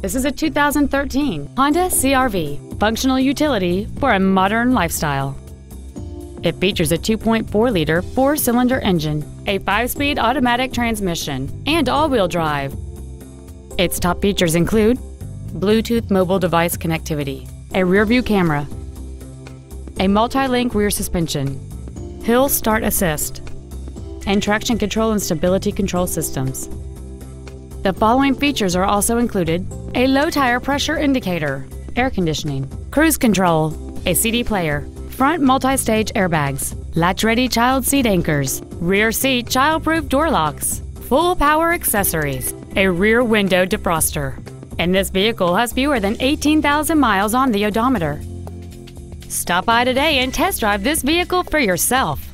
This is a 2013 Honda CRV, functional utility for a modern lifestyle. It features a 2.4-liter four-cylinder engine, a five-speed automatic transmission, and all-wheel drive. Its top features include Bluetooth mobile device connectivity, a rear-view camera, a multi-link rear suspension, hill start assist, and traction control and stability control systems. The following features are also included a low tire pressure indicator, air conditioning, cruise control, a CD player, front multi stage airbags, latch ready child seat anchors, rear seat child proof door locks, full power accessories, a rear window defroster. And this vehicle has fewer than 18,000 miles on the odometer. Stop by today and test drive this vehicle for yourself.